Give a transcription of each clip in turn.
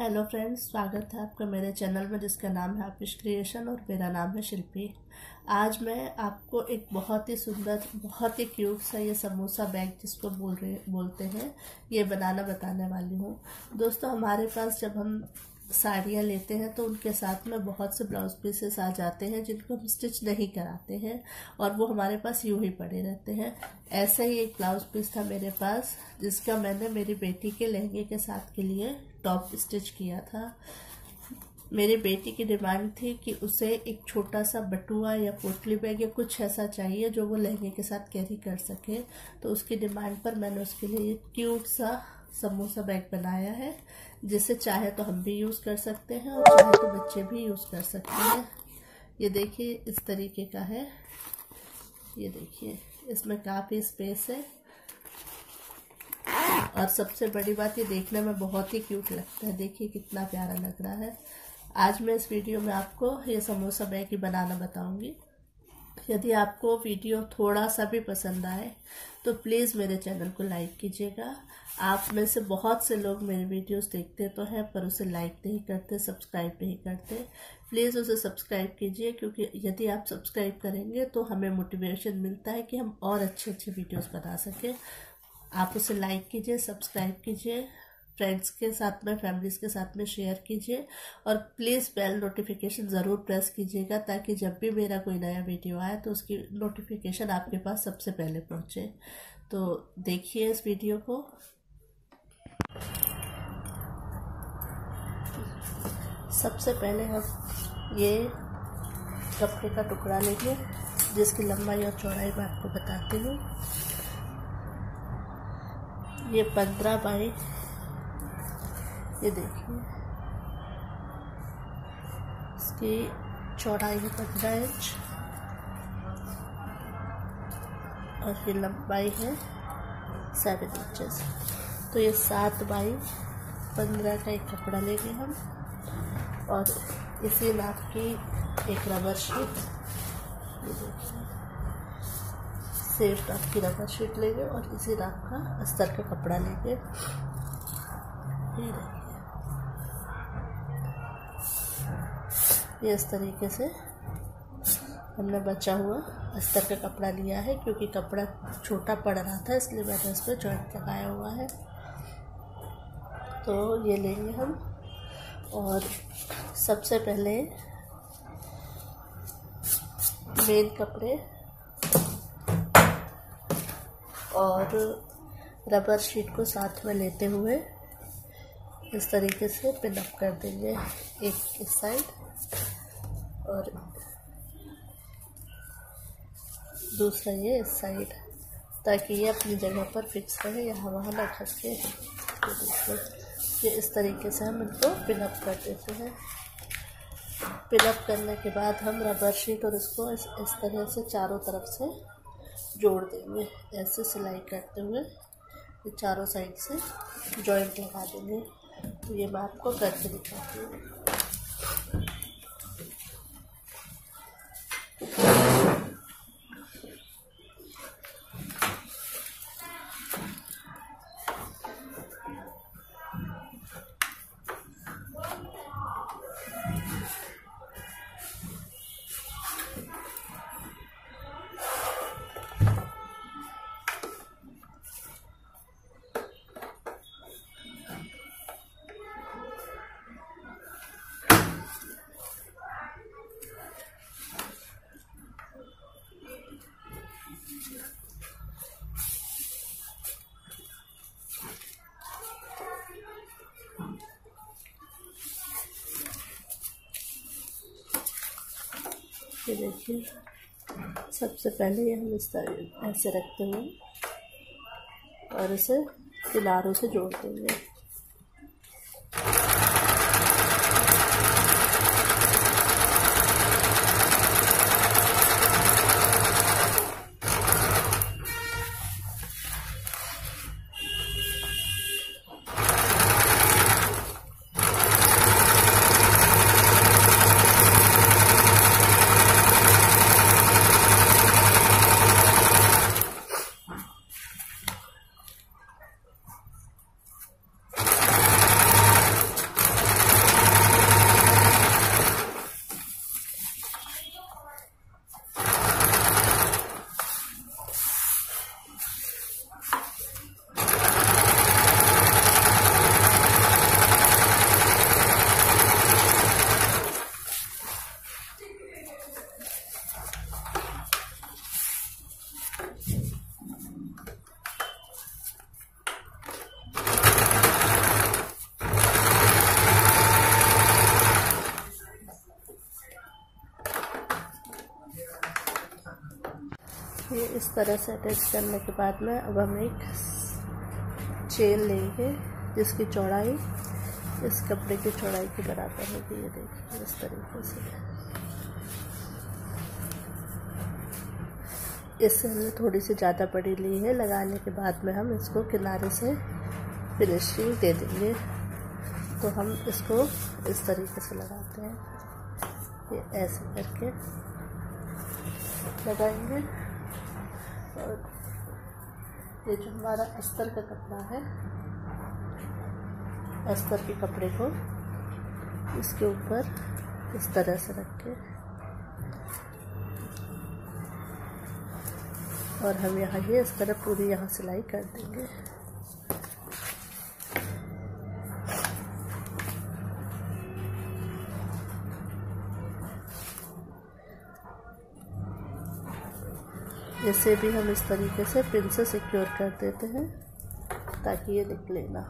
Hello friends स्वागत है आपका मेरे चैनल में जिसका नाम है आपिश क्रिएशन और मेरा नाम है शिल्पी। आज मैं आपको एक बहुत ही सुंदर, बहुत ही क्यूट सा ये समोसा बैग जिसको बोल रहे, बोलते हैं, ये बनाना बताने वाली हूँ। दोस्तों, हमारे पास जब हम साड़ियाँ लेते हैं तो उनके साथ में बहुत से ब्लाउज पीसेस आ जाते हैं जिनको हम स्टिच नहीं कराते हैं और वो हमारे पास यूँ ही पड़े रहते हैं। ऐसा ही एक ब्लाउज पीस था मेरे पास, जिसका मैंने मेरी बेटी के लहंगे के साथ के लिए टॉप स्टिच किया था। मेरी बेटी की डिमांड थी कि उसे एक छोटा सा बटुआ या पोटली बैग या कुछ ऐसा चाहिए जो वो लहंगे के साथ कैरी कर सके। तो उसकी डिमांड पर मैंने उसके लिए क्यूट सा समोसा बैग बनाया है, जिसे चाहे तो हम भी यूज़ कर सकते हैं और चाहे तो बच्चे भी यूज़ कर सकते हैं। ये देखिए, इस तरीके का है। ये देखिए, इसमें काफ़ी स्पेस है। और सबसे बड़ी बात, ये देखने में बहुत ही क्यूट लगता है। देखिए, कितना प्यारा लग रहा है। आज मैं इस वीडियो में आपको ये समोसा बैग ही बनाना बताऊँगी। यदि आपको वीडियो थोड़ा सा भी पसंद आए तो प्लीज़ मेरे चैनल को लाइक कीजिएगा। आप में से बहुत से लोग मेरे वीडियोस देखते तो हैं, पर उसे लाइक नहीं करते, सब्सक्राइब नहीं करते। प्लीज़ उसे सब्सक्राइब कीजिए, क्योंकि यदि आप सब्सक्राइब करेंगे तो हमें मोटिवेशन मिलता है कि हम और अच्छे अच्छे वीडियोस बना सकें। आप उसे लाइक कीजिए, सब्सक्राइब कीजिए। फ्रेंड्स के साथ में फैमिलीज़ के साथ में शेयर कीजिए और प्लीज़ बेल नोटिफिकेशन ज़रूर प्रेस कीजिएगा ताकि जब भी मेरा कोई नया वीडियो आए तो उसकी नोटिफिकेशन आपके पास सबसे पहले पहुँचे। तो देखिए इस वीडियो को। सबसे पहले हम ये कपड़े का टुकड़ा लेंगे, जिसकी लंबाई और चौड़ाई मैं आपको बताती हूँ। ये पंद्रह बाई ये देखिए। इसकी चौड़ाई है पंद्रह इंच। और ये लंबाई है सेवन इंचेस तो ये सात बाई पंद्रह का एक कपड़ा लेंगे हम। और इसी नाप की एक रबर शीट ये देखिए। सेम नाप की रबर शीट लेंगे और इसी नाप का अस्तर का कपड़ा लेंगे। ये देखिए। ये इस तरीके से हमने बचा हुआ अस्तर का कपड़ा लिया है, क्योंकि कपड़ा छोटा पड़ रहा था, इसलिए मैंने इस पर जॉइंट लगाया हुआ है। तो ये लेंगे हम, और सबसे पहले मेन कपड़े और रबर शीट को साथ में लेते हुए इस तरीके से पिनअप कर देंगे, एक इस साइड और दूसरा ये साइड ताकि ये अपनी जगह पर फिक्स रहे, यहाँ वहाँ ना खसके। देखिए, ये इस तरीके से हम इनको पिनअप कर देते हैं। पिनअप करने के बाद हम रबर शीट और इसको इस इस तरह से चारों तरफ़ से जोड़ देंगे। ऐसे सिलाई करते हुए चारों साइड से जॉइंट लगा देंगे। तो ये मैं आपको करके दिखाती हूँ। ये देखिए। सबसे पहले ये हम इस तरह, ऐसे रखते हैं और इसे किनारों से जोड़ देंगे तरह से अटैच करने के बाद में अब हम एक चेन लेंगे, जिसकी चौड़ाई, इस कपड़े की चौड़ाई के बराबर होगी, ये देखिए, इस तरीके से। इससे हमने थोड़ी सी ज़्यादा बड़ी ली है, लगाने के बाद में हम इसको किनारे से फिनिशिंग दे देंगे। तो हम इसको इस तरीके से लगाते हैं। ये ऐसे करके लगाएँगे। और ये जो हमारा अस्तर का कपड़ा है अस्तर के कपड़े को इसके ऊपर इस तरह से रख के और हम यहाँ ये इस तरह पूरी यहाँ सिलाई कर देंगे। इसे भी हम इस तरीके से पिन से सिक्योर कर देते हैं, ताकि ये निकले ना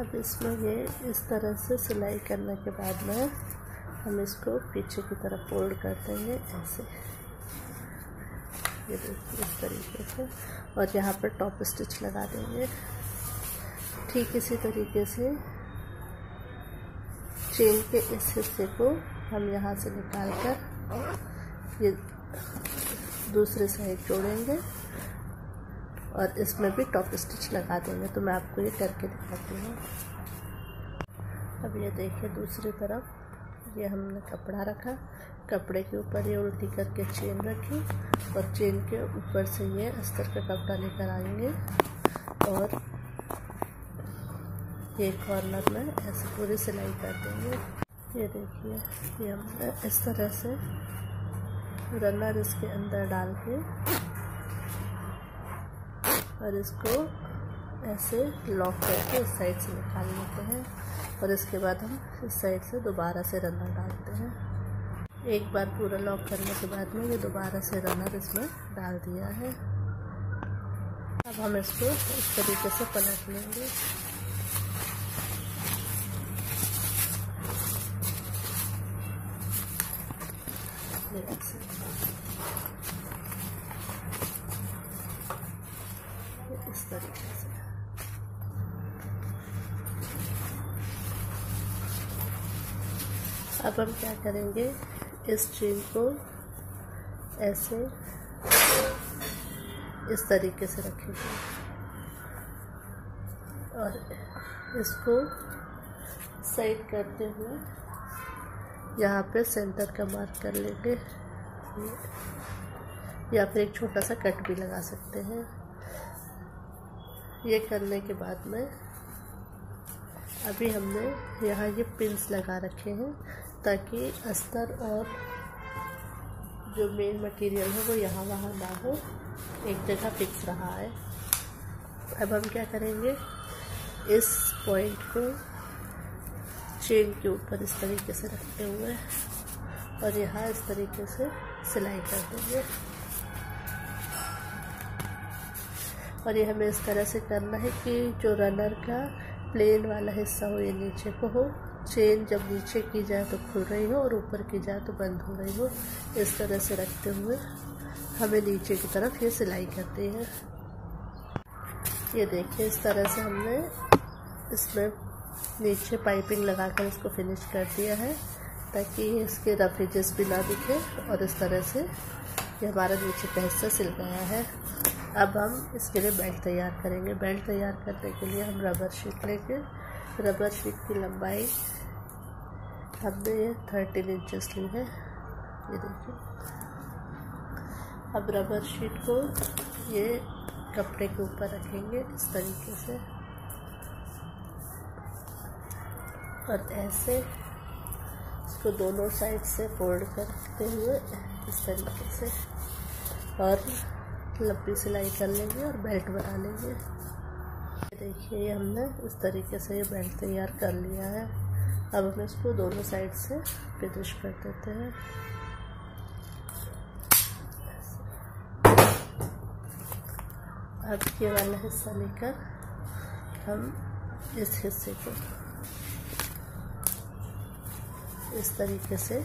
अब इसमें ये इस तरह से सिलाई करने के बाद में हम इसको पीछे की तरफ़ फोल्ड कर देंगे ऐसे। ये देखिए इस तरीके से। और यहाँ पर टॉप स्टिच लगा देंगे। ठीक इसी तरीके से चेन के इस हिस्से को हम यहाँ से निकाल कर ये दूसरे साइड जोड़ेंगे। और इसमें भी टॉप स्टिच लगा देंगे। तो मैं आपको ये करके दिखाती हूँ। अब ये देखिए दूसरी तरफ़, ये हमने कपड़ा रखा। कपड़े के ऊपर ये उल्टी करके चेन रखी और चेन के ऊपर से ये अस्तर का कपड़ा लेकर आएँगे। और ये कॉर्नर में ऐसे पूरी सिलाई कर देंगे। ये देखिए, ये हमने इस तरह से रनर इसके अंदर डाल के और इसको ऐसे लॉक करके इस साइड से निकाल लेते हैं। और इसके बाद हम इस साइड से दोबारा से रनर डालते हैं। एक बार पूरा लॉक करने के बाद में ये दोबारा से रनर इसमें डाल दिया है। अब हम इसको इस तरीके से पलट लेंगे। तरीके से अब हम क्या करेंगे इस चेन को ऐसे इस तरीके से रखेंगे और इसको साइड करते हुए यहाँ पे सेंटर का मार्क कर लेंगे या फिर एक छोटा सा कट भी लगा सकते हैं ये करने के बाद में अभी हमने यहाँ ये पिंस लगा रखे हैं ताकि अस्तर और जो मेन मटेरियल है वो यहाँ वहाँ ना हो। एक जगह फिक्स रहा है। अब हम क्या करेंगे? इस पॉइंट को चेन के ऊपर इस तरीके से रखते हुए और यहाँ इस तरीके से सिलाई कर देंगे। और ये हमें इस तरह से करना है कि जो रनर का प्लेन वाला हिस्सा हो, ये नीचे को हो। चेन जब नीचे की जाए तो खुल रही हो और ऊपर की जाए तो बंद हो रही हो। इस तरह से रखते हुए हमें नीचे की तरफ़ ये सिलाई करती है। ये देखिए, इस तरह से हमने इसमें नीचे पाइपिंग लगाकर इसको फिनिश कर दिया है, ताकि इसके रफेजेस भी ना दिखे और इस तरह से ये हमारा नीचे का हिस्सा सिल गया है। अब हम इसके लिए बेल्ट तैयार करेंगे। बेल्ट तैयार करने के लिए हम रबर शीट लेंगे। रबर शीट की लंबाई हमने ये थर्टीन इंचेस ली है। ये देखिए। अब रबर शीट को ये कपड़े के ऊपर रखेंगे इस तरीके से। और ऐसे इसको दोनों साइड से फोल्ड करते हुए इस तरीके से। और लंबी सिलाई कर लेंगे और बेल्ट बना लेंगे। देखिए, ये हमने इस तरीके से ये बेल्ट तैयार कर लिया है। अब हम इसको दोनों साइड से फिनिश कर देते हैं। अब ये वाला हिस्सा लेकर हम इस हिस्से को इस तरीके से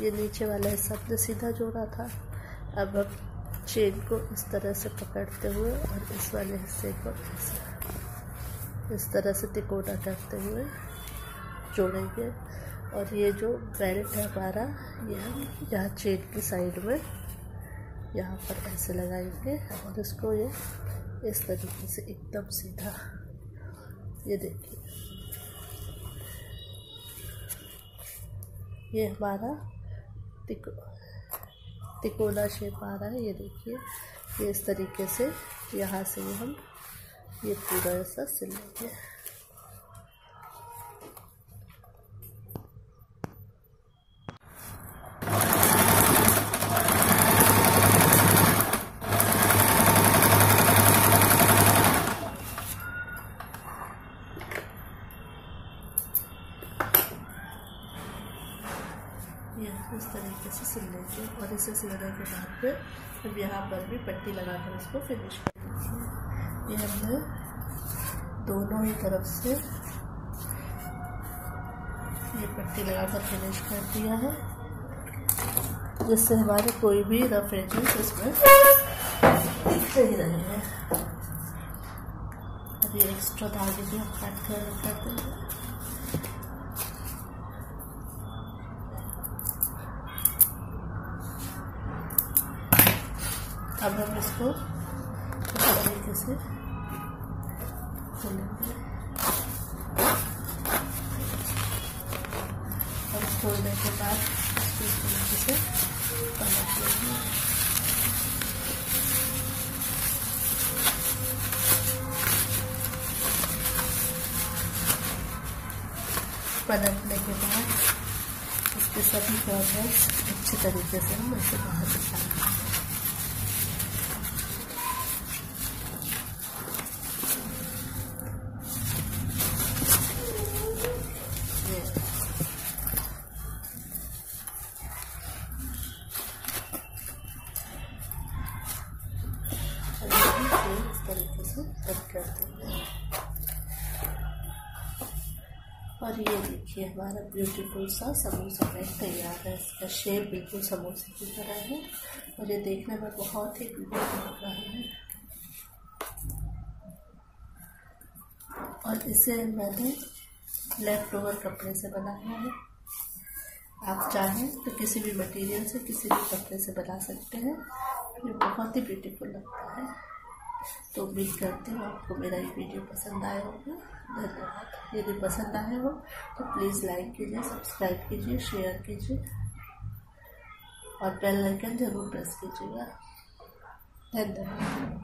ये नीचे वाला हिस्सा अपने सीधा जोड़ा था। अब हम चेन को इस तरह से पकड़ते हुए और इस वाले हिस्से को इस तरह से तिकोना करते हुए जोड़ेंगे। और ये जो बेल्ट है हमारा ये हम यहाँ चेन की साइड में यहाँ पर ऐसे लगाएँगे और इसको ये, इस तरीके से एकदम सीधा, ये देखिए। ये हमारा तिको तिकोना शेप आ रहा है, ये देखिए, ये इस तरीके से यहाँ से हम ये पूरा ऐसा सिल लेंगे यहाँ इस तरीके से सिल लेंगे और इसे सिलने के बाद फिर अब यहाँ पर भी पट्टी लगाकर इसको फिनिश कर देंगे ये हमने दोनों ही तरफ़ से ये पट्टी लगाकर फिनिश कर दिया है, जिससे हमारे कोई भी रफ एजेस इसमें नहीं रहे हैं ये एक्स्ट्रा धागे भी हम कट कर कर देंगे। अब हम इसको इस तरीके से खोलेंगे और खोलने के बाद इसको इस तरीके से पलट लेंगे पलटने के बाद इसके सभी कॉर्नर्स अच्छे तरीके से हम ऐसे बाहर निकालेंगे इस तरीके से कट कर देंगे और ये देखिए, हमारा ब्यूटीफुल सा समोसा पैक तैयार है। इसका शेप बिल्कुल समोसे की तरह है और ये देखने में बहुत ही ब्यूटीफुल लग रहा है। और इसे मैंने लेफ़्ट ओवर कपड़े से बनाया है। आप चाहें तो किसी भी मटेरियल से किसी भी कपड़े से बना सकते हैं। ये बहुत ही ब्यूटीफुल लगता है। तो उम्मीद करती हूँ आपको मेरा ये वीडियो पसंद आया होगा। धन्यवाद। यदि पसंद आया हो तो प्लीज़ लाइक कीजिए सब्सक्राइब कीजिए शेयर कीजिए, और बेल आइकन ज़रूर प्रेस कीजिएगा। धन्यवाद।